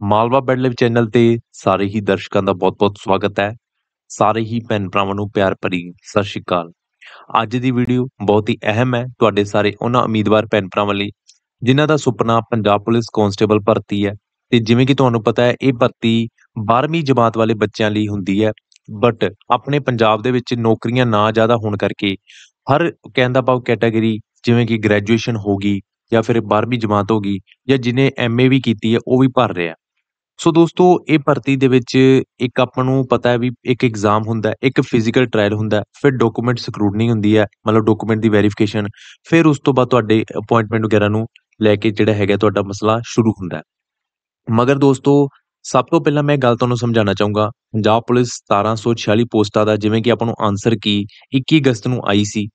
Malwa ਬੈਡਲਿਵ channel ਤੇ ਸਾਰੇ ਹੀ ਦਰਸ਼ਕਾਂ ਦਾ ਬਹੁਤ-ਬਹੁਤ ਸਵਾਗਤ ਹੈ। ਸਾਰੇ ਹੀ ਭੈਣ ਭਰਾਵਾਂ ਨੂੰ ਪਿਆਰ ਭਰੀ ਸਤਿ ਸ਼੍ਰੀ ਅਕਾਲ। ਅੱਜ ਦੀ ਵੀਡੀਓ ਬਹੁਤ ਹੀ ਅਹਿਮ ਹੈ ਤੁਹਾਡੇ ਸਾਰੇ ਉਹਨਾਂ ਉਮੀਦਵਾਰ ਭੈਣ ਭਰਾਵਾਂ ਲਈ ਜਿਨ੍ਹਾਂ ਦਾ ਸੁਪਨਾ ਪੰਜਾਬ ਪੁਲਿਸ ਕਾਂਸਟੇਬਲ ਭਰਤੀ ਹੈ ਤੇ ਜਿਵੇਂ ਕਿ ਤੁਹਾਨੂੰ ਪਤਾ ਹੈ, ਇਹ ਭਰਤੀ 12ਵੀਂ ਜਮਾਤ ਵਾਲੇ ਬੱਚਿਆਂ ਲਈ ਹੁੰਦੀ ਹੈ ਬਟ ਆਪਣੇ ਪੰਜਾਬ ਦੇ ਵਿੱਚ ਨੌਕਰੀਆਂ ਨਾ ਜ਼ਿਆਦਾ ਹੋਣ ਕਰਕੇ ਹਰ ਕਹਿੰਦਾ ਭਾਵ ਕੈਟਾਗਰੀ ਜਿਵੇਂ ਕਿ ਗ੍ਰੈਜੂਏਸ਼ਨ ਹੋ ਗਈ ਜਾਂ ਫਿਰ 12ਵੀਂ ਜਮਾਤ ਹੋ ਗਈ ਜਾਂ ਜਿਹਨੇ ਐਮਏ ਵੀ ਕੀਤੀ ਹੈ, ਉਹ ਵੀ ਭਰ ਰਿਹਾ ਸੋ ਦੋਸਤੋ, ਇਹ ਭਰਤੀ ਦੇ ਵਿੱਚ ਇੱਕ ਆਪਾਂ ਨੂੰ ਪਤਾ ਹੈ ਵੀ ਇੱਕ ਐਗਜ਼ਾਮ ਹੁੰਦਾ ਹੈ, ਇੱਕ ਫਿਜ਼ੀਕਲ ਟ੍ਰਾਇਲ ਹੁੰਦਾ ਹੈ, ਫਿਰ ਡਾਕੂਮੈਂਟ ਸਕਰੂਟਨੀ ਹੁੰਦੀ ਹੈ, ਮਤਲਬ ਡਾਕੂਮੈਂਟ ਦੀ ਵੈਰੀਫਿਕੇਸ਼ਨ ਫਿਰ ਉਸ ਤੋਂ ਬਾਅਦ ਤੁਹਾਡੇ ਅਪਾਇੰਟਮੈਂਟ ਵਗੈਰਾ ਨੂੰ ਲੈ ਕੇ ਜਿਹੜਾ ਹੈਗਾ ਤੁਹਾਡਾ ਮਸਲਾ ਸ਼ੁਰੂ ਹੁੰਦਾ ਹੈ। ਮਗਰ ਦੋਸਤੋ, ਸਭ ਤੋਂ ਪਹਿਲਾਂ ਮੈਂ ਗੱਲ ਤੁਹਾਨੂੰ ਸਮਝਾਉਣਾ ਚਾਹੂੰਗਾ, ਪੰਜਾਬ ਪੁਲਿਸ 1746 ਪੋਸਟਾਂ ਦਾ ਜਿਵੇਂ ਕਿ ਆਪਾਂ ਨੂੰ ਆਨਸਰ ਕੀ 21 ਅਗਸਤ ਨੂੰ ਆਈ ਸੀ,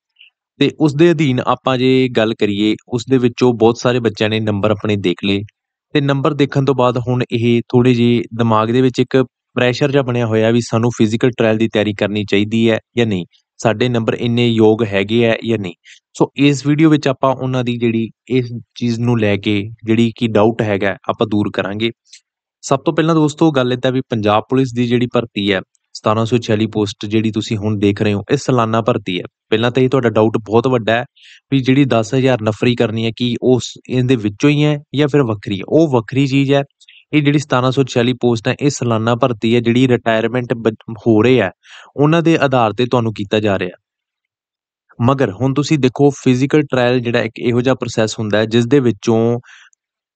ਤੇ ਉਸ ਦੇ ਅਧੀਨ ਆਪਾਂ ਜੇ ਗੱਲ ਕਰੀਏ, ਉਸ ਦੇ ਵਿੱਚੋਂ ਬਹੁਤ ਸਾਰੇ ਬੱਚਿਆਂ ਨੇ ਨੰਬਰ ਆਪਣੇ ਦੇਖ ਲਏ ਤੇ ਨੰਬਰ ਦੇਖਣ ਤੋਂ ਬਾਅਦ ਹੁਣ ਇਹ ਥੋੜੇ ਜਿਹੇ ਦਿਮਾਗ ਦੇ ਵਿੱਚ ਇੱਕ ਪ੍ਰੈਸ਼ਰ ਜਿਹਾ ਬਣਿਆ ਹੋਇਆ ਵੀ ਸਾਨੂੰ ਫਿਜ਼ੀਕਲ ਟ੍ਰਾਇਲ ਦੀ ਤਿਆਰੀ ਕਰਨੀ ਚਾਹੀਦੀ ਹੈ ਜਾਂ ਨਹੀਂ, ਸਾਡੇ ਨੰਬਰ ਇੰਨੇ ਯੋਗ ਹੈਗੇ ਆ ਜਾਂ ਨਹੀਂ। ਸੋ ਇਸ ਵੀਡੀਓ ਵਿੱਚ ਆਪਾਂ ਉਹਨਾਂ ਦੀ ਜਿਹੜੀ ਇਸ ਚੀਜ਼ ਨੂੰ ਲੈ ਕੇ ਜਿਹੜੀ ਕਿ ਡਾਊਟ ਹੈਗਾ, ਆਪਾਂ ਦੂਰ ਕਰਾਂਗੇ। ਸਭ ਤੋਂ ਪਹਿਲਾਂ ਦੋਸਤੋ, ਗੱਲ ਇਹ ਤਾਂ ਵੀ ਪੰਜਾਬ ਪੁਲਿਸ ਦੀ ਜਿਹੜੀ ਭਰਤੀ ਹੈ 1746 ਪੋਸਟ ਜਿਹੜੀ ਤੁਸੀਂ ਹੁਣ ਦੇਖ ਰਹੇ ਹੋ, ਇਹ ਸਾਲਾਨਾ ਭਰਤੀ ਹੈ। ਪਹਿਲਾਂ ਤਾਂ ਇਹ ਤੁਹਾਡਾ ਡਾਊਟ ਬਹੁਤ ਵੱਡਾ ਹੈ ਵੀ ਜਿਹੜੀ 10000 ਨਫਰੀ ਕਰਨੀ ਹੈ, ਕਿ ਉਸ ਇਹਦੇ ਵਿੱਚੋਂ ਹੀ ਹੈ ਜਾਂ ਫਿਰ ਵੱਖਰੀ ਹੈ? ਉਹ ਵੱਖਰੀ ਚੀਜ਼ ਹੈ। ਇਹ ਜਿਹੜੀ 1746 ਪੋਸਟ ਹੈ, ਇਹ ਸਾਲਾਨਾ ਭਰਤੀ ਹੈ, ਜਿਹੜੀ ਰਿਟਾਇਰਮੈਂਟ ਹੋ ਰਹੇ ਹੈ, ਉਹਨਾਂ ਦੇ ਆਧਾਰ ਤੇ ਤੁਹਾਨੂੰ ਕੀਤਾ ਜਾ ਰਿਹਾ। ਮਗਰ ਹੁਣ ਤੁਸੀਂ ਦੇਖੋ ਫਿਜ਼ੀਕਲ ਟ੍ਰਾਇਲ ਜਿਹੜਾ ਇੱਕ ਇਹੋ ਜਿਹਾ ਪ੍ਰੋਸੈਸ ਹੁੰਦਾ ਹੈ ਜਿਸ ਦੇ ਵਿੱਚੋਂ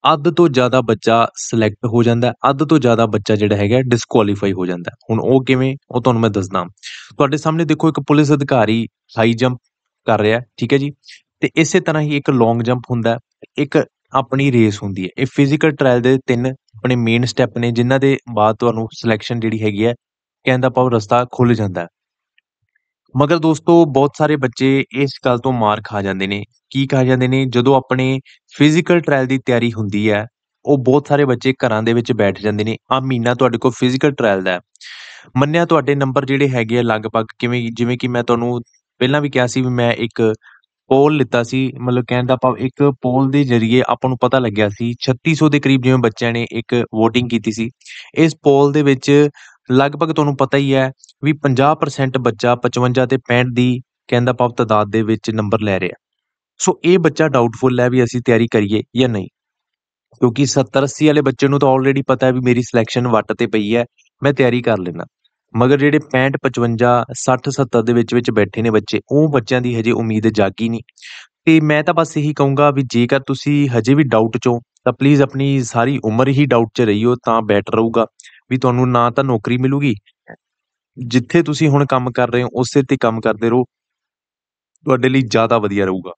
ਅੱਧ ਤੋਂ ਜ਼ਿਆਦਾ ਬੱਚਾ ਸਿਲੈਕਟ ਹੋ ਜਾਂਦਾ ਅੱਧ ਤੋਂ ਜ਼ਿਆਦਾ ਬੱਚਾ ਜਿਹੜਾ ਹੈਗਾ ਡਿਸਕੁਆਲੀਫਾਈ ਹੋ ਜਾਂਦਾ ਹੁਣ ਉਹ ਕਿਵੇਂ, ਉਹ ਤੁਹਾਨੂੰ ਮੈਂ ਦੱਸਦਾ ਤੁਹਾਡੇ ਸਾਹਮਣੇ ਦੇਖੋ ਇੱਕ ਪੁਲਿਸ ਅਧਿਕਾਰੀ ਹਾਈ ਜੰਪ ਕਰ ਰਿਹਾ ਠੀਕ ਹੈ ਜੀ? ਤੇ ਇਸੇ ਤਰ੍ਹਾਂ ਹੀ ਇੱਕ ਲੌਂਗ ਜੰਪ ਹੁੰਦਾ ਇੱਕ ਆਪਣੀ ਰੇਸ ਹੁੰਦੀ ਹੈ। ਇਹ ਫਿਜ਼ੀਕਲ ਟ੍ਰਾਇਲ ਦੇ ਤਿੰਨ ਆਪਣੇ ਮੇਨ ਸਟੈਪ ਨੇ, ਜਿਨ੍ਹਾਂ ਦੇ ਬਾਅਦ ਤੁਹਾਨੂੰ ਸਿਲੈਕਸ਼ਨ ਜਿਹੜੀ ਹੈਗੀ ਹੈ ਕਹਿੰਦਾ ਪਾਉ ਰਸਤਾ ਖੁੱਲ ਜਾਂਦਾ ਮਗਰ ਦੋਸਤੋ, ਬਹੁਤ ਸਾਰੇ ਬੱਚੇ ਇਸ ਗੱਲ ਤੋਂ ਮਾਰ ਖਾ ਜਾਂਦੇ ਨੇ। ਕੀ ਖਾ ਜਾਂਦੇ ਨੇ? ਜਦੋਂ ਆਪਣੇ ਫਿਜ਼ੀਕਲ ਟ੍ਰਾਇਲ ਦੀ ਤਿਆਰੀ ਹੁੰਦੀ ਹੈ, ਉਹ ਬਹੁਤ ਸਾਰੇ ਬੱਚੇ ਘਰਾਂ ਦੇ ਵਿੱਚ ਬੈਠ ਜਾਂਦੇ ਨੇ। ਆ ਮਹੀਨਾ ਤੁਹਾਡੇ ਕੋਲ ਫਿਜ਼ੀਕਲ ਟ੍ਰਾਇਲ ਦਾ ਮੰਨਿਆ ਤੁਹਾਡੇ ਨੰਬਰ ਜਿਹੜੇ ਹੈਗੇ ਆ ਲਗਭਗ, ਕਿਵੇਂ, ਜਿਵੇਂ ਕਿ ਮੈਂ ਤੁਹਾਨੂੰ ਪਹਿਲਾਂ ਵੀ ਕਿਹਾ ਸੀ ਵੀ ਮੈਂ ਇੱਕ ਪੋਲ ਲਿੱਤਾ ਸੀ। ਮਤਲਬ ਕਹਿਣ ਦਾ ਭਾਵ ਇੱਕ ਪੋਲ ਦੇ ਜ਼ਰੀਏ ਆਪਾਂ ਨੂੰ ਪਤਾ ਲੱਗਿਆ ਸੀ 3600 ਦੇ ਕਰੀਬ ਜਿਵੇਂ ਬੱਚਿਆਂ ਨੇ ਇੱਕ VOTING ਕੀਤੀ ਸੀ। ਇਸ ਪੋਲ ਦੇ ਵਿੱਚ ਲਗਭਗ ਤੁਹਾਨੂੰ ਪਤਾ ਹੀ ਹੈ ਵੀ 50% ਬੱਚਾ 55 ਤੇ 65 ਦੀ ਕਹਿੰਦਾ ਭਾਵ ਤਦਾਦ ਦੇ ਵਿੱਚ ਨੰਬਰ ਲੈ ਰਿਹਾ। ਸੋ ਇਹ ਬੱਚਾ ਡਾਊਟਫੁਲ ਹੈ ਵੀ ਅਸੀਂ ਤਿਆਰੀ ਕਰੀਏ ਜਾਂ ਨਹੀਂ। ਕਿਉਂਕਿ 70 80 ਵਾਲੇ ਬੱਚੇ ਨੂੰ ਤਾਂ ਆਲਰੇਡੀ ਪਤਾ ਹੈ ਵੀ ਮੇਰੀ ਸਿਲੈਕਸ਼ਨ ਵੱਟ ਤੇ ਪਈ ਹੈ, ਮੈਂ ਤਿਆਰੀ ਕਰ ਲੈਣਾ ਮਗਰ ਜਿਹੜੇ 65 55 60 70 ਦੇ ਵਿੱਚ ਵਿੱਚ ਬੈਠੇ ਨੇ ਬੱਚੇ, ਉਹ ਬੱਚਿਆਂ ਦੀ ਹਜੇ ਉਮੀਦ ਜਾਗੀ ਨਹੀਂ। ਤੇ ਮੈਂ ਤਾਂ ਬਸ ਇਹੀ ਕਹੂੰਗਾ ਵੀ ਜੇਕਰ ਤੁਸੀਂ ਹਜੇ ਵੀ ਡਾਊਟ ਚੋਂ ਤਾਂ ਪਲੀਜ਼ ਆਪਣੀ ਸਾਰੀ ਉਮਰ ਹੀ ਡਾਊਟ 'ਚ ਰਹੀਓ ਤਾਂ ਬੈਟਰ ਰਹੂਗਾ। ਵੀ ਤੁਹਾਨੂੰ ਨਾ ਤਾਂ ਨੌਕਰੀ ਮਿਲੂਗੀ। ਜਿੱਥੇ ਤੁਸੀਂ ਹੁਣ ਕੰਮ ਕਰ ਰਹੇ ਹੋ, ਉਸੇ ਤੇ ਕੰਮ ਕਰਦੇ ਰਹੋ। ਤੁਹਾਡੇ ਲਈ ਜ਼ਿਆਦਾ ਵਧੀਆ ਰਹੂਗਾ।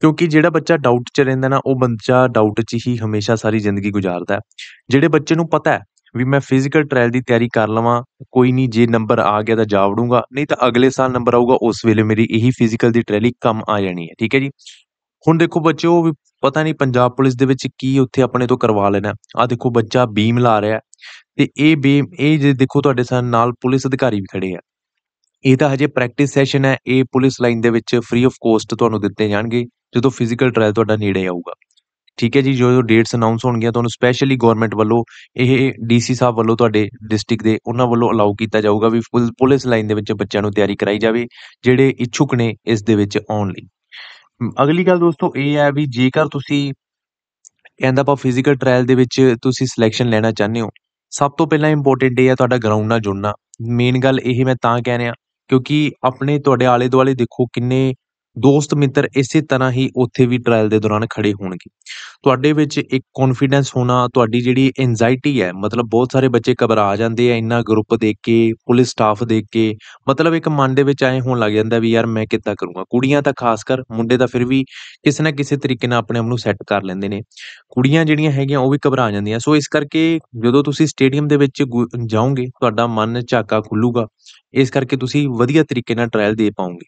ਕਿਉਂਕਿ ਜਿਹੜਾ ਬੱਚਾ ਡਾਊਟ 'ਚ ਰਹਿੰਦਾ ਨਾ, ਉਹ ਬੱਚਾ ਡਾਊਟ 'ਚ ਹੀ ਹਮੇਸ਼ਾ ਸਾਰੀ ਜ਼ਿੰਦਗੀ ਗੁਜ਼ਾਰਦਾ ਜਿਹੜੇ ਬੱਚੇ ਨੂੰ ਪਤਾ ਹੈ ਵੀ ਮੈਂ ਫਿਜ਼ੀਕਲ ਟ੍ਰਾਇਲ ਦੀ ਤਿਆਰੀ ਕਰ ਲਵਾਂ, ਕੋਈ ਨਹੀਂ ਜੇ ਨੰਬਰ ਆ ਗਿਆ ਤਾਂ ਜਾ ਵੜੂੰਗਾ, ਨਹੀਂ ਤਾਂ ਅਗਲੇ ਸਾਲ ਨੰਬਰ ਆਊਗਾ, ਉਸ ਵੇਲੇ ਮੇਰੀ ਇਹੀ ਫਿਜ਼ੀਕਲ ਦੀ ਟ੍ਰਾਇਲ ਕੰਮ ਆ ਜਾਣੀ ਹੈ। ਠੀਕ ਹੈ ਜੀ? ਹੁਣ ਦੇਖੋ ਬੱਚਿਓ ਵੀ ਪਤਾ ਨਹੀਂ ਪੰਜਾਬ ਪੁਲਿਸ ਦੇ ਵਿੱਚ ਕੀ ਉੱਥੇ ਆਪਣੇ ਤੋਂ ਕਰਵਾ ਲੈਣਾ। ਆ ਦੇਖੋ ਬੱਚਾ ਬੀਮ ਲਾ ਰਿਹਾ ਤੇ ਇਹ ਬੀਮ, ਇਹ ਜੇ ਦੇਖੋ ਤੁਹਾਡੇ ਨਾਲ ਪੁਲਿਸ ਅਧਿਕਾਰੀ ਵੀ ਖੜੇ ਆ। ਇਹ ਤਾਂ ਹਜੇ ਪ੍ਰੈਕਟਿਸ ਸੈਸ਼ਨ ਹੈ, ਇਹ ਪੁਲਿਸ ਲਾਈਨ ਦੇ ਵਿੱਚ ਫ੍ਰੀ ਆਫ ਕੋਸਟ ਤੁਹਾਨੂੰ ਦਿੱਤੇ ਜਾਣਗੇ, ਜਦੋਂ ਫਿਜ਼ੀਕਲ ਟ੍ਰਾਇਲ ਤੁਹਾਡਾ ਨੇੜੇ ਆਊਗਾ। ਠੀਕ ਹੈ ਜੀ ਜੋ ਜੋ ਡੇਟਸ ਅਨਾਉਂਸ ਹੋਣਗੀਆਂ, ਤੁਹਾਨੂੰ ਸਪੈਸ਼ਲੀ ਗਵਰਨਮੈਂਟ ਵੱਲੋਂ ਇਹ ਡੀਸੀ ਸਾਹਿਬ ਵੱਲੋਂ ਤੁਹਾਡੇ ਡਿਸਟ੍ਰਿਕਟ ਦੇ ਉਹਨਾਂ ਵੱਲੋਂ ਅਲਾਉ ਕੀਤਾ ਜਾਊਗਾ ਵੀ ਪੁਲਿਸ ਲਾਈਨ ਦੇ ਵਿੱਚ ਬੱਚਿਆਂ ਨੂੰ ਤਿਆਰੀ ਕਰਾਈ ਜਾਵੇ, ਜਿਹੜੇ ਇੱਛੁਕ ਨੇ ਇਸ ਦੇ ਵਿੱਚ ਆਉਣ ਲਈ। ਅਗਲੀ ਗੱਲ ਦੋਸਤੋ ਇਹ ਹੈ ਵੀ ਜੇਕਰ ਤੁਸੀਂ ਕਹਿੰਦਾ ਆਪਾਂ ਫਿਜ਼ੀਕਲ ਟ੍ਰਾਇਲ ਦੇ ਵਿੱਚ ਤੁਸੀਂ ਸਿਲੈਕਸ਼ਨ ਲੈਣਾ ਚਾਹੁੰਦੇ ਹੋ, ਸਭ ਤੋਂ ਪਹਿਲਾਂ ਇੰਪੋਰਟੈਂਟ ਇਹ ਹੈ ਤੁਹਾਡਾ ਗਰਾਊਂਡ ਨਾਲ ਜੁੜਨਾ। ਮੇਨ ਗੱਲ ਇਹ ਮੈਂ ਤਾਂ ਕਹਿ ਰਿਹਾ ਕਿਉਂਕਿ ਆਪਣੇ ਤੁਹਾਡੇ ਆਲੇ ਦੁਆਲੇ ਦੇਖੋ ਕਿੰਨੇ ਦੋਸਤ ਮਿੱਤਰ ਇਸੇ ਤਰ੍ਹਾਂ ਹੀ ਉੱਥੇ ਵੀ ਟ੍ਰਾਇਲ ਦੇ ਦੌਰਾਨ ਖੜੇ ਹੋਣਗੇ। ਤੁਹਾਡੇ ਵਿੱਚ ਇੱਕ ਕੌਨਫੀਡੈਂਸ ਹੋਣਾ, ਤੁਹਾਡੀ ਜਿਹੜੀ ਐਂਜ਼ਾਇਟੀ ਹੈ, ਮਤਲਬ ਬਹੁਤ ਸਾਰੇ ਬੱਚੇ ਘਬਰਾ ਜਾਂਦੇ ਆ ਇੰਨਾ ਗਰੁੱਪ ਦੇਖ ਕੇ, ਪੁਲਿਸ ਸਟਾਫ ਦੇਖ ਕੇ, ਮਤਲਬ ਇੱਕ ਮਨ ਦੇ ਵਿੱਚ ਐ ਹੋਣ ਲੱਗ ਜਾਂਦਾ ਵੀ ਯਾਰ ਮੈਂ ਕਿੱਦਾਂ ਕਰੂੰਗਾ। ਕੁੜੀਆਂ ਤਾਂ ਖਾਸ ਕਰ ਮੁੰਡੇ ਤਾਂ ਫਿਰ ਵੀ ਕਿਸੇ ਨਾ ਕਿਸੇ ਤਰੀਕੇ ਨਾਲ ਆਪਣੇ ਆਪ ਨੂੰ ਸੈੱਟ ਕਰ ਲੈਂਦੇ ਨੇ। ਕੁੜੀਆਂ ਜਿਹੜੀਆਂ ਹੈਗੀਆਂ ਉਹ ਵੀ ਘਬਰਾ ਜਾਂਦੀਆਂ। ਸੋ ਇਸ ਕਰਕੇ ਜਦੋਂ ਤੁਸੀਂ ਸਟੇਡੀਅਮ ਦੇ ਵਿੱਚ ਜਾਓਗੇ, ਤੁਹਾਡਾ ਮਨ ਝਾਕਾ ਖੁੱਲੂਗਾ। ਇਸ ਕਰਕੇ ਤੁਸੀਂ ਵਧੀਆ ਤਰੀਕੇ ਨਾਲ ਟ੍ਰਾਇਲ ਦੇ ਪਾਓਗੇ।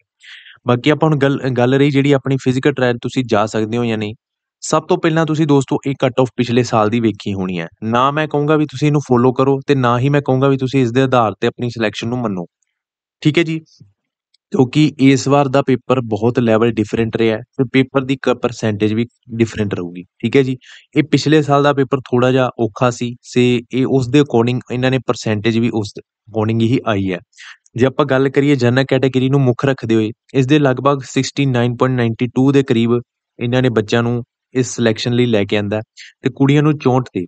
ਬਾਕੀ ਆਪਾਂ ਹੁਣ ਗੱਲ ਗੱਲ ਰਹੀ ਜਿਹੜੀ ਆਪਣੀ ਫਿਜ਼ੀਕਲ ਟ੍ਰਾਇਲ ਤੁਸੀਂ ਜਾ ਸਕਦੇ ਹੋ ਜਾਂ ਨਹੀਂ, ਸਭ ਤੋਂ ਪਹਿਲਾਂ ਤੁਸੀਂ ਦੋਸਤੋ ਇਹ ਕੱਟ ਆਫ ਪਿਛਲੇ ਸਾਲ ਦੀ ਵੇਖੀ ਹੋਣੀ ਹੈ। ਨਾ ਮੈਂ ਕਹੂੰਗਾ ਵੀ ਤੁਸੀਂ ਇਹਨੂੰ ਫੋਲੋ ਕਰੋ ਤੇ ਨਾ ਹੀ ਮੈਂ ਕਹੂੰਗਾ ਵੀ ਤੁਸੀਂ ਇਸ ਦੇ ਆਧਾਰ ਤੇ ਆਪਣੀ ਸਿਲੈਕਸ਼ਨ ਨੂੰ ਮੰਨੋ। ਠੀਕ ਹੈ ਜੀ? ਕਿਉਂਕਿ ਇਸ ਵਾਰ ਦਾ ਪੇਪਰ ਬਹੁਤ ਲੈਵਲ ਡਿਫਰੈਂਟ ਰਿਹਾ ਤੇ ਪੇਪਰ ਦੀ ਕ ਪਰਸੈਂਟੇਜ ਵੀ ਡਿਫਰੈਂਟ ਰਹੂਗੀ। ਠੀਕ ਹੈ ਜੀ? ਇਹ ਪਿਛਲੇ ਸਾਲ ਦਾ ਪੇਪਰ ਥੋੜਾ ਜਿਹਾ ਔਖਾ ਸੀ ਸੇ ਇਹ ਉਸ ਦੇ ਅਕੋਰਡਿੰਗ ਇਹਨਾਂ ਨੇ ਪਰਸੈਂਟੇਜ ਵੀ ਉਸ ਅਕੋਰਡਿੰਗ ਹੀ ਆਈ ਹੈ। ਜੇ ਆਪਾਂ ਗੱਲ ਕਰੀਏ ਜਨਰਲ ਕੈਟਾਗਰੀ ਨੂੰ ਮੁੱਖ ਰੱਖਦੇ ਹੋਏ ਇਸ ਦੇ ਲਗਭਗ 69.92 ਦੇ ਕਰੀਬ ਇਹਨਾਂ ਨੇ ਬੱਚਿਆਂ ਨੂੰ ਇਸ ਸਿਲੈਕਸ਼ਨ ਲਈ ਲੈ ਕੇ ਆਂਦਾ ਤੇ ਕੁੜੀਆਂ ਨੂੰ 64 ਤੇ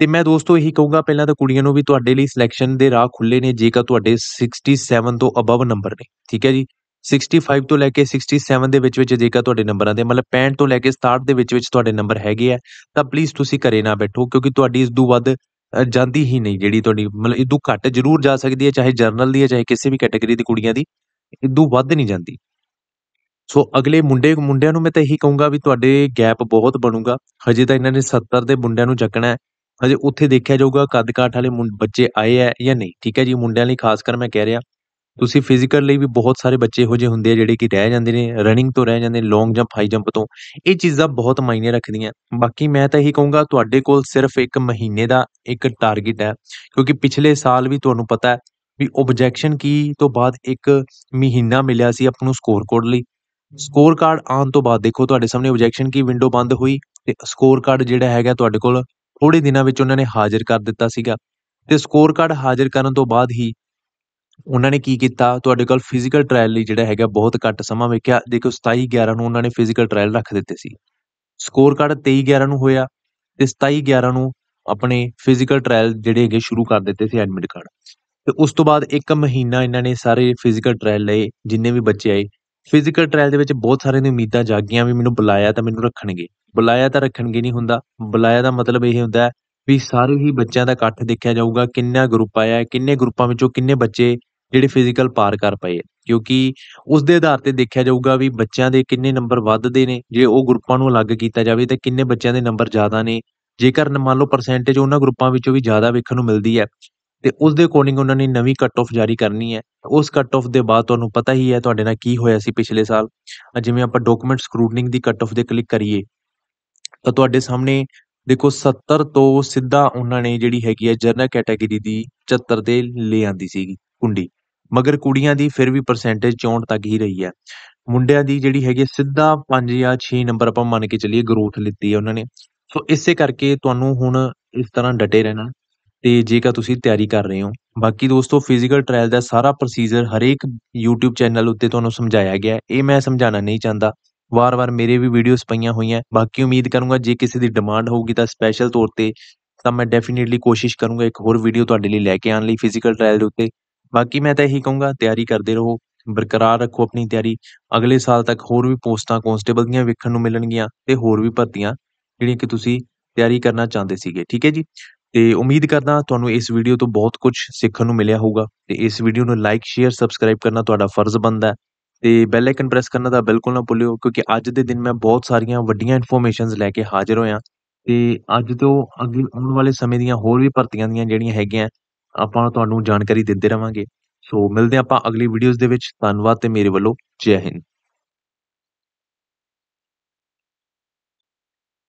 ਤੇ ਮੈਂ ਦੋਸਤੋ ਇਹੀ ਕਹੂੰਗਾ, ਪਹਿਲਾਂ ਤਾਂ ਕੁੜੀਆਂ ਨੂੰ ਵੀ ਤੁਹਾਡੇ ਲਈ ਸਿਲੈਕਸ਼ਨ ਦੇ ਰਾਹ ਖੁੱਲੇ ਨੇ, ਜੇਕਰ ਤੁਹਾਡੇ 67 ਤੋਂ ਅਬਵ ਨੰਬਰ ਨੇ। ਠੀਕ ਹੈ ਜੀ? 65 ਤੋਂ ਲੈ ਕੇ 67 ਦੇ ਵਿੱਚ ਵਿੱਚ ਜੇਕਰ ਤੁਹਾਡੇ ਨੰਬਰਾਂ ਦੇ ਮਤਲਬ 65 ਤੋਂ ਲੈ ਕੇ 67 ਦੇ ਵਿੱਚ ਵਿੱਚ ਤੁਹਾਡੇ ਨੰਬਰ ਹੈਗੇ ਆ, ਤਾਂ ਪਲੀਜ਼ ਤੁਸੀਂ ਘਰੇ ਨਾ ਬੈਠੋ, ਕਿਉਂਕਿ ਤੁਹਾਡੀ ਇਸ ਤੋਂ ਵੱਧ ਜਾਂਦੀ ਹੀ ਨਹੀਂ ਜਿਹੜੀ ਤੁਹਾਡੀ, ਮਤਲਬ ਇਦੋਂ ਘੱਟ ਜ਼ਰੂਰ ਜਾ ਸਕਦੀ ਹੈ, ਚਾਹੇ ਜਰਨਲ ਦੀ ਹੈ, ਚਾਹੇ ਕਿਸੇ ਵੀ ਕੈਟਾਗਰੀ ਦੀ ਕੁੜੀਆਂ ਦੀ ਇਦੋਂ ਵੱਧ ਨਹੀਂ ਜਾਂਦੀ। ਸੋ ਅਗਲੇ ਮੁੰਡੇ, ਮੁੰਡਿਆਂ ਨੂੰ ਮੈਂ ਤਾਂ ਇਹੀ ਕਹੂੰਗਾ ਵੀ ਤੁਹਾਡੇ ਗੈਪ ਬਹੁਤ ਬਣੂਗਾ। ਹਜੇ ਤਾਂ ਇਹਨਾਂ ਨੇ 70 ਦੇ ਮੁੰਡਿਆਂ ਨੂੰ ਚੱਕਣਾ ਹੈ। ਹਜੇ ਉੱਥੇ ਦੇਖਿਆ ਜਾਊਗਾ ਕੱਦ ਕਾਠ ਵਾਲੇ ਬੱਚੇ ਆਏ ਹੈ ਜਾਂ ਨਹੀਂ। ਠੀਕ ਹੈ ਜੀ, ਮੁੰਡਿਆਂ ਲਈ ਖਾਸ ਕਰ ਮੈਂ ਕਹਿ ਰਿਹਾ। ਤੁਸੀਂ ਫਿਜ਼ੀਕਲ ਲਈ ਵੀ ਬਹੁਤ ਸਾਰੇ ਬੱਚੇ ਇਹੋ ਜਿਹੇ ਹੁੰਦੇ ਆ ਜਿਹੜੇ ਕਿ ਰਹਿ ਜਾਂਦੇ ਨੇ ਰਨਿੰਗ ਤੋਂ ਰਹਿ ਜਾਂਦੇ ਨੇ ਲੌਂਗ ਜੰਪ ਹਾਈ ਜੰਪ ਤੋਂ ਇਹ ਚੀਜ਼ਾਂ ਬਹੁਤ ਮਾਇਨੇ ਰੱਖਦੀਆਂ। ਬਾਕੀ ਮੈਂ ਤਾਂ ਇਹੀ ਕਹੂੰਗਾ ਤੁਹਾਡੇ ਕੋਲ ਸਿਰਫ ਇੱਕ ਮਹੀਨੇ ਦਾ ਇੱਕ ਟਾਰਗੇਟ ਹੈ ਕਿਉਂਕਿ ਪਿਛਲੇ ਸਾਲ ਵੀ ਤੁਹਾਨੂੰ ਪਤਾ ਹੈ ਵੀ ਆਬਜੈਕਸ਼ਨ ਕੀ ਤੋਂ ਬਾਅਦ ਇੱਕ ਮਹੀਨਾ ਮਿਲਿਆ ਸੀ ਆਪਾਂ ਨੂੰ ਸਕੋਰ ਕੋਡ ਲਈ। ਸਕੋਰ ਕਾਰਡ ਆਉਣ ਤੋਂ ਬਾਅਦ ਦੇਖੋ ਤੁਹਾਡੇ ਸਾਹਮਣੇ ਆਬਜੈਕਸ਼ਨ ਕੀ ਵਿੰਡੋ ਬੰਦ ਹੋਈ ਤੇ ਸਕੋਰ ਕਾਰਡ ਜਿਹੜਾ ਹੈਗਾ ਤੁਹਾਡੇ ਕੋਲ ਥੋੜੇ ਦਿਨਾਂ ਵਿੱਚ ਉਹਨਾਂ ਨੇ ਹਾਜ਼ਰ ਕਰ ਦਿੱਤਾ ਸੀਗਾ। ਤੇ ਸਕੋਰ ਕਾਰਡ ਹਾਜ਼ਰ ਕਰਨ ਤੋਂ ਬਾਅਦ ਹੀ ਉਹਨਾਂ ਨੇ ਕੀ ਕੀਤਾ? ਤੁਹਾਡੇ ਕੋਲ ਫਿਜ਼ੀਕਲ ਟ੍ਰਾਇਲ ਲਈ ਜਿਹੜਾ ਹੈਗਾ ਬਹੁਤ ਘੱਟ ਸਮਾਂ ਵੇਖਿਆ। ਦੇਖੋ 27 11 ਨੂੰ ਉਹਨਾਂ ਨੇ ਫਿਜ਼ੀਕਲ ਟ੍ਰਾਇਲ ਰੱਖ ਦਿੱਤੇ ਸੀ। ਸਕੋਰ ਕਾਰਡ 23 11 ਨੂੰ ਹੋਇਆ ਤੇ 27 11 ਨੂੰ ਆਪਣੇ ਫਿਜ਼ੀਕਲ ਟ੍ਰਾਇਲ ਜਿਹੜੇ ਹੈਗੇ ਸ਼ੁਰੂ ਕਰ ਦਿੱਤੇ ਸੀ ਐਡਮਿਟ ਕਾਰਡ ਤੇ ਉਸ ਤੋਂ ਬਾਅਦ ਇੱਕ ਮਹੀਨਾ ਇਹਨਾਂ ਨੇ ਸਾਰੇ ਫਿਜ਼ੀਕਲ ਟ੍ਰਾਇਲ ਲਏ, ਜਿੰਨੇ ਵੀ ਬੱਚੇ ਆਏ। ਫਿਜ਼ੀਕਲ ਟ੍ਰਾਇਲ ਦੇ ਵਿੱਚ ਬਹੁਤ ਸਾਰਿਆਂ ਦੀ ਉਮੀਦਾਂ ਜਾਗੀਆਂ ਵੀ ਮੈਨੂੰ ਬੁਲਾਇਆ ਤਾਂ ਮੈਨੂੰ ਰੱਖਣਗੇ। ਬੁਲਾਇਆ ਤਾਂ ਰੱਖਣਗੇ ਨਹੀਂ ਹੁੰਦਾ। ਬੁਲਾਇਆ ਦਾ ਮਤਲਬ ਇਹ ਹੁੰਦਾ ਵੀ ਸਾਰੇ ਹੀ ਬੱਚਿਆਂ ਦਾ ਇਕੱਠ ਦੇਖਿਆ ਜਾਊਗਾ, ਕਿੰਨਾ ਗਰੁੱਪ ਆਇਆ, ਕਿੰਨੇ ਗਰੁੱਪਾਂ ਵਿੱਚੋਂ ਕਿੰਨੇ ਬੱਚੇ ਜਿਹੜੇ ਫਿਜ਼ੀਕਲ ਪਾਰ ਕਰ ਪਏ ਕਿਉਂਕਿ ਉਸ ਦੇ ਆਧਾਰ ਤੇ ਦੇਖਿਆ ਜਾਊਗਾ ਵੀ ਬੱਚਿਆਂ ਦੇ ਕਿੰਨੇ ਨੰਬਰ ਵੱਧਦੇ ਨੇ, ਜੇ ਉਹ ਗਰੁੱਪਾਂ ਨੂੰ ਅਲੱਗ ਕੀਤਾ ਜਾਵੇ ਤਾਂ ਕਿੰਨੇ ਬੱਚਿਆਂ ਦੇ ਨੰਬਰ ਜ਼ਿਆਦਾ ਨੇ, ਜੇਕਰ ਮੰਨ ਲਓ ਪਰਸੈਂਟੇਜ ਉਹਨਾਂ ਗਰੁੱਪਾਂ ਵਿੱਚੋਂ ਵੀ ਜ਼ਿਆਦਾ ਵੇਖਣ ਨੂੰ ਮਿਲਦੀ ਹੈ, ਤੇ ਉਸ ਦੇ ਅਕੋਰਡਿੰਗ ਉਹਨਾਂ ਨੇ ਨਵੀਂ ਕੱਟ ਆਫ ਜਾਰੀ ਕਰਨੀ ਹੈ, ਉਸ ਕੱਟ ਆਫ ਦੇ ਬਾਅਦ ਤੁਹਾਨੂੰ ਪਤਾ ਹੀ ਹੈ ਤੁਹਾਡੇ ਨਾਲ ਕੀ ਹੋਇਆ ਸੀ ਪਿਛਲੇ ਸਾਲ ਜਿਵੇਂ ਆਪਾਂ ਡਾਕੂਮੈਂਟ ਸਕਰੂਟਨਿੰਗ ਦੀ ਕੱਟ ਆਫ ਦੇ ਕਲਿੱਕ ਕਰੀਏ, ਤਾਂ ਤੁਹਾਡੇ ਸਾਹਮਣੇ ਦੇਖੋ 70 ਤੋਂ ਸਿੱਧਾ ਉਹਨਾਂ ਨੇ ਜਿਹੜੀ ਹੈਗੀ ਹੈ ਜਰਨਲ ਕੈਟਾਗਰੀ ਦੀ 74 ਤੇ ਲੈ ਆਂਦੀ ਸੀਗੀ ਕੁੰਡੀ ਮਗਰ ਕੁੜੀਆਂ ਦੀ ਫਿਰ ਵੀ ਪਰਸੈਂਟੇਜ 64 ਤੱਕ ਹੀ ਰਹੀ ਹੈ। ਮੁੰਡਿਆਂ ਦੀ ਜਿਹੜੀ ਹੈਗੀ ਸਿੱਧਾ 5 ਜਾਂ 6 ਨੰਬਰ ਆਪਾਂ ਮੰਨ ਕੇ ਚੱਲੀਏ ਗਰੋਥ ਲਿੱਤੀ ਹੈ ਉਹਨਾਂ ਨੇ। ਸੋ ਇਸੇ ਕਰਕੇ ਤੁਹਾਨੂੰ ਹੁਣ ਇਸ ਤਰ੍ਹਾਂ ਡਟੇ ਰਹਿਣਾ ਤੇ ਜੇਕਰ ਤੁਸੀਂ ਤਿਆਰੀ ਕਰ ਰਹੇ ਹੋ। ਬਾਕੀ ਦੋਸਤੋ ਫਿਜ਼ੀਕਲ ਟ੍ਰਾਇਲ ਦਾ ਸਾਰਾ ਪ੍ਰੋਸੀਜਰ ਹਰੇਕ YouTube ਚੈਨਲ ਉੱਤੇ ਤੁਹਾਨੂੰ ਸਮਝਾਇਆ ਗਿਆ ਇਹ ਮੈਂ ਸਮਝਾਉਣਾ ਨਹੀਂ ਚਾਹੁੰਦਾ। ਵਾਰ-ਵਾਰ ਮੇਰੇ ਵੀ ਵੀਡੀਓਜ਼ ਪਈਆਂ ਹੋਈਆਂ। ਬਾਕੀ ਉਮੀਦ ਕਰੂੰਗਾ ਜੇ ਕਿਸੇ ਦੀ ਡਿਮਾਂਡ ਹੋਊਗੀ ਤਾਂ ਸਪੈਸ਼ਲ ਤੌਰ ਤੇ ਤਾਂ ਮੈਂ ਡੈਫੀਨਿਟਲੀ ਕੋਸ਼ਿਸ਼ ਕਰੂੰਗਾ ਇੱਕ ਹੋਰ ਵੀਡੀਓ ਤੁਹਾਡੇ ਲਈ ਲੈ ਕੇ ਆਉਣ ਲਈ ਫਿਜ਼ੀਕਲ ਟ੍ਰਾਇਲ ਦੇ ਉੱਤੇ। ਬਾਕੀ ਮੈਂ ਤਾਂ ਇਹੀ ਕਹੂੰਗਾ, ਤਿਆਰੀ ਕਰਦੇ ਰਹੋ, ਬਰਕਰਾਰ ਰੱਖੋ ਆਪਣੀ ਤਿਆਰੀ। ਅਗਲੇ ਸਾਲ ਤੱਕ ਹੋਰ ਵੀ ਪੋਸਟਾਂ ਕਨਸਟੇਬਲ ਦੀਆਂ ਵੇਖਣ ਨੂੰ ਮਿਲਣਗੀਆਂ ਤੇ ਹੋਰ ਵੀ ਭਰਤੀਆਂ, ਜਿਹੜੀਆਂ ਕਿ ਤੁਸੀਂ ਤਿਆਰੀ ਕਰਨਾ ਚਾਹੁੰਦੇ ਸੀਗੇ, ਠੀਕ ਹੈ ਜੀ? ਤੇ ਉਮੀਦ ਕਰਦਾ ਤੁਹਾਨੂੰ ਇਸ ਵੀਡੀਓ ਤੋਂ ਬਹੁਤ ਕੁਝ ਸਿੱਖਣ ਨੂੰ ਮਿਲਿਆ ਹੋਊਗਾ। ਤੇ ਇਸ ਵੀਡੀਓ ਨੂੰ ਲਾਈਕ ਸ਼ੇਅਰ ਸਬਸਕ੍ਰਾਈਬ ਕਰਨਾ ਤੁਹਾਡਾ ਫਰਜ਼ ਬਣਦਾ ਹੈ। ਤੇ ਬੈਲ ਆਈਕਨ ਪ੍ਰੈਸ ਕਰਨਾ ਤਾਂ ਬਿਲਕੁਲ ਨਾ ਭੁੱਲਿਓ, ਕਿਉਂਕਿ ਅੱਜ ਦੇ ਦਿਨ ਮੈਂ ਬਹੁਤ ਸਾਰੀਆਂ ਵੱਡੀਆਂ ਇਨਫੋਰਮੇਸ਼ਨਸ ਲੈ ਕੇ ਹਾਜ਼ਰ ਹੋਇਆ। ਤੇ ਅੱਜ ਤੋਂ ਅੱਗੇ ਆਉਣ ਵਾਲੇ ਸਮੇਂ ਦੀਆਂ ਹੋਰ ਵੀ ਭਰਤੀਆਂ ਦੀਆਂ ਜਿਹੜੀਆਂ ਹੈਗੀਆਂ ਆਪਾਂ ਤੁਹਾਨੂੰ ਜਾਣਕਾਰੀ ਦਿੰਦੇ ਰਵਾਂਗੇ। ਸੋ ਮਿਲਦੇ ਹਾਂ ਆਪਾਂ ਅਗਲੀ ਵੀਡੀਓਜ਼ ਦੇ ਵਿੱਚ। ਧੰਨਵਾਦ ਤੇ ਮੇਰੇ ਵੱਲੋਂ। ਜੈ ਹਿੰਦ।